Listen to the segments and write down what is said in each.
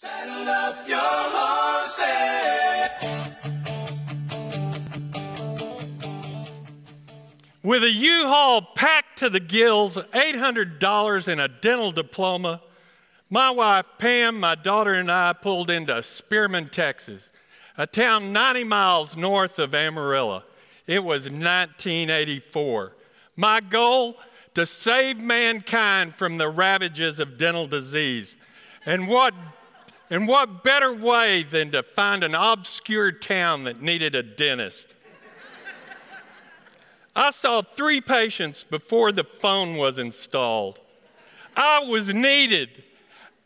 Saddle up your horses. With a U-Haul packed to the gills, $800 and a dental diploma, my wife Pam, my daughter, and I pulled into Spearman, Texas, a town 90 miles north of Amarillo. It was 1984. My goal to save mankind from the ravages of dental disease. And what, and what better way than to find an obscure town that needed a dentist? I saw three patients before the phone was installed. I was needed.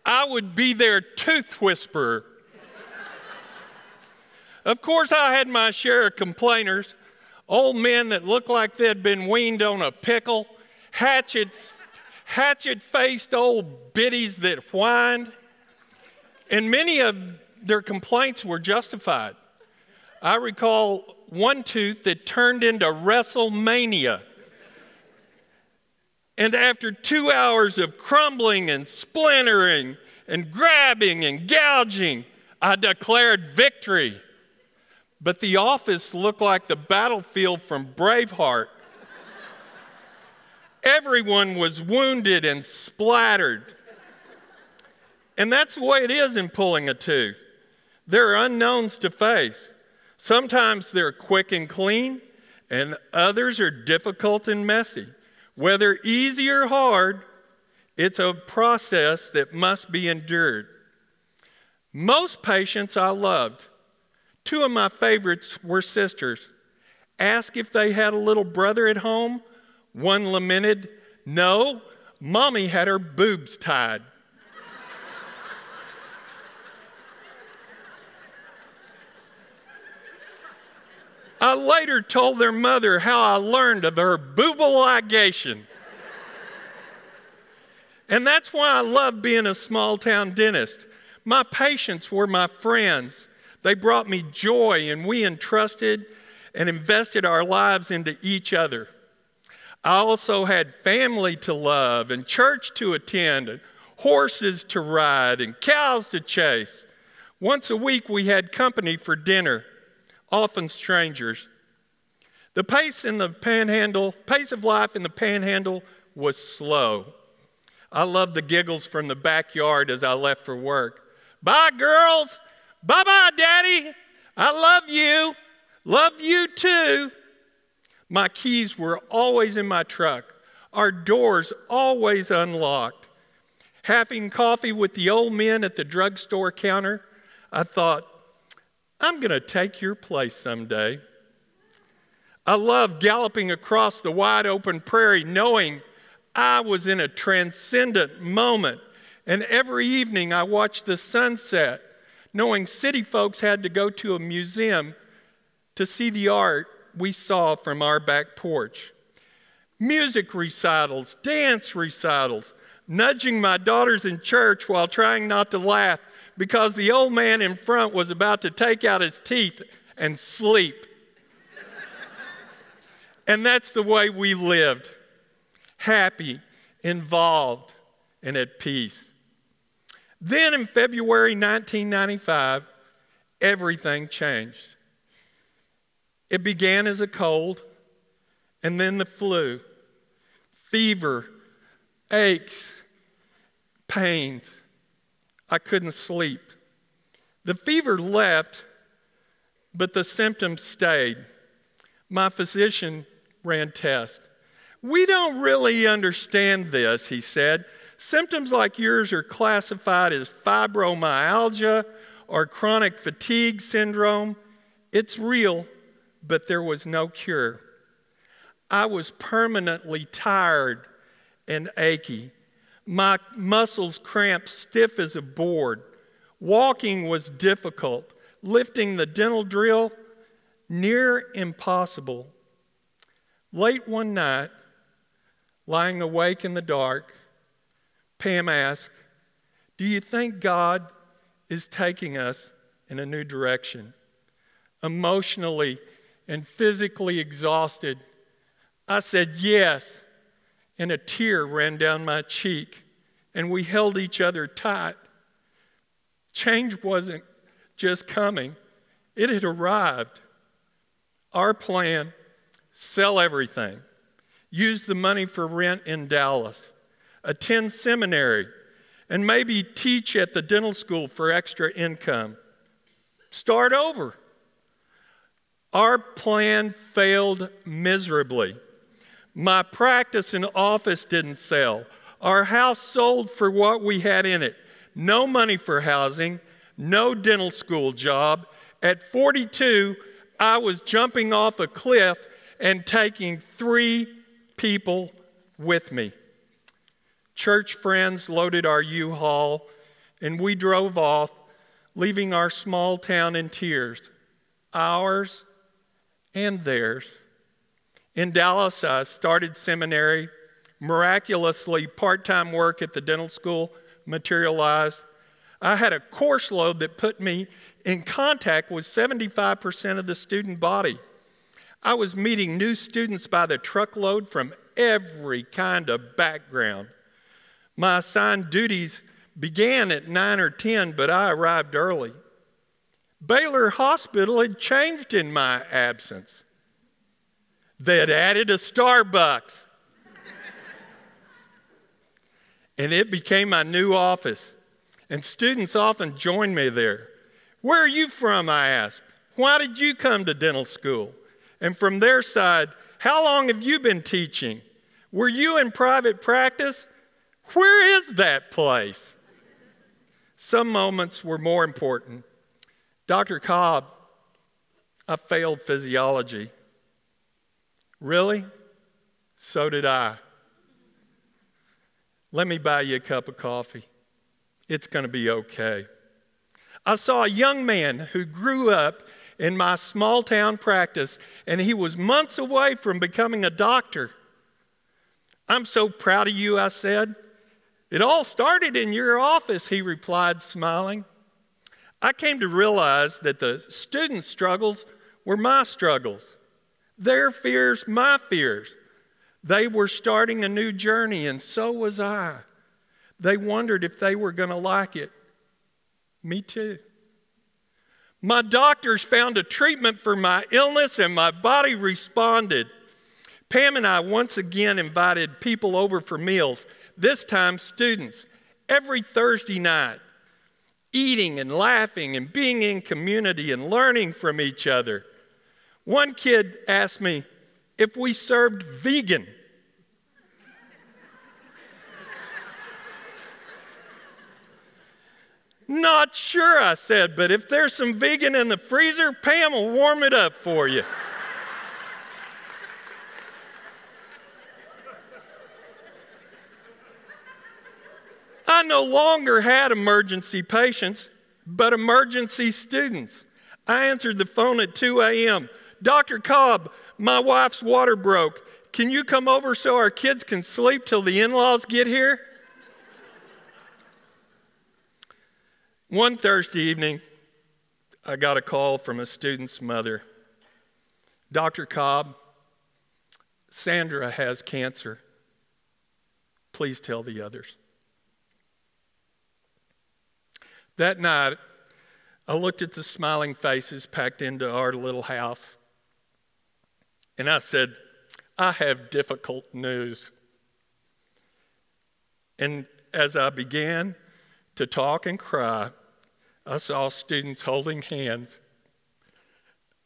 I would be their tooth whisperer. of course, I had my share of complainers old men that looked like they'd been weaned on a pickle, hatchet, hatchet faced old biddies that whined. And many of their complaints were justified. I recall one tooth that turned into WrestleMania. And after two hours of crumbling and splintering and grabbing and gouging, I declared victory. But the office looked like the battlefield from Braveheart. Everyone was wounded and splattered. And that's the way it is in pulling a tooth. There are unknowns to face. Sometimes they're quick and clean, and others are difficult and messy. Whether easy or hard, it's a process that must be endured. Most patients I loved. Two of my favorites were sisters. Asked if they had a little brother at home. One lamented, No, mommy had her boobs tied. I later told their mother how I learned of her booble ligation. and that's why I love being a small town dentist. My patients were my friends. They brought me joy, and we entrusted and invested our lives into each other. I also had family to love, and church to attend, and horses to ride, and cows to chase. Once a week, we had company for dinner often strangers. The pace in the panhandle, pace of life in the panhandle was slow. I loved the giggles from the backyard as I left for work. Bye, girls. Bye bye, daddy. I love you. Love you too. My keys were always in my truck, our doors always unlocked. Having coffee with the old men at the drugstore counter, I thought, I'm going to take your place someday. I love galloping across the wide open prairie knowing I was in a transcendent moment. And every evening I watched the sunset, knowing city folks had to go to a museum to see the art we saw from our back porch. Music recitals, dance recitals, nudging my daughters in church while trying not to laugh because the old man in front was about to take out his teeth and sleep. and that's the way we lived happy, involved, and at peace. Then in February 1995, everything changed. It began as a cold, and then the flu, fever, aches, pains. I couldn't sleep. The fever left, but the symptoms stayed. My physician ran tests. We don't really understand this, he said. Symptoms like yours are classified as fibromyalgia or chronic fatigue syndrome. It's real, but there was no cure. I was permanently tired and achy. My muscles cramped stiff as a board. Walking was difficult. Lifting the dental drill, near impossible. Late one night, lying awake in the dark, Pam asked, Do you think God is taking us in a new direction? Emotionally and physically exhausted, I said, Yes and a tear ran down my cheek, and we held each other tight. change wasn't just coming, it had arrived. Our plan sell everything, use the money for rent in Dallas, attend seminary, and maybe teach at the dental school for extra income. Start over. Our plan failed miserably. My practice and office didn't sell. Our house sold for what we had in it. No money for housing, no dental school job. At 42, I was jumping off a cliff and taking three people with me. Church friends loaded our U Haul, and we drove off, leaving our small town in tears, ours and theirs. In Dallas, I started seminary. Miraculously, part time work at the dental school materialized. I had a course load that put me in contact with 75% of the student body. I was meeting new students by the truckload from every kind of background. My assigned duties began at 9 or 10, but I arrived early. Baylor Hospital had changed in my absence. They had added a Starbucks. and it became my new office. And students often joined me there. Where are you from? I asked. Why did you come to dental school? And from their side, how long have you been teaching? Were you in private practice? Where is that place? Some moments were more important. Dr. Cobb, I failed physiology. Really? So did I. Let me buy you a cup of coffee. It's going to be okay. I saw a young man who grew up in my small town practice, and he was months away from becoming a doctor. I'm so proud of you, I said. It all started in your office, he replied, smiling. I came to realize that the students' struggles were my struggles, their fears, my fears. They were starting a new journey, and so was I. They wondered if they were going to like it. Me too. My doctors found a treatment for my illness, and my body responded. Pam and I once again invited people over for meals, this time students, every Thursday night, eating and laughing and being in community and learning from each other. One kid asked me if we served vegan. Not sure, I said, but if there's some vegan in the freezer, Pam will warm it up for you. I no longer had emergency patients, but emergency students. I answered the phone at 2 a.m. Dr. Cobb, my wife's water broke. Can you come over so our kids can sleep till the in laws get here? One Thursday evening, I got a call from a student's mother. Dr. Cobb, Sandra has cancer. Please tell the others. That night, I looked at the smiling faces packed into our little house, and I said, I have difficult news. And as I began to talk and cry, I saw students holding hands.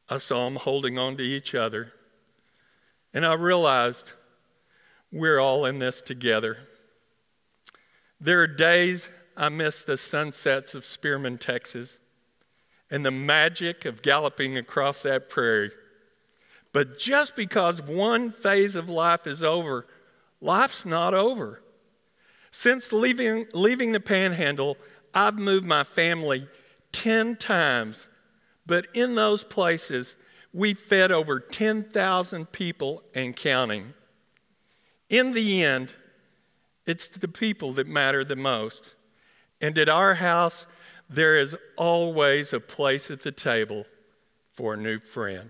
I saw them holding on to each other. And I realized we're all in this together. There are days I miss the sunsets of Spearman, Texas, and the magic of galloping across that prairie. But just because one phase of life is over, life's not over. Since leaving, leaving the panhandle, I've moved my family 10 times, but in those places, we fed over 10,000 people and counting. In the end, it's the people that matter the most. And at our house, there is always a place at the table for a new friend.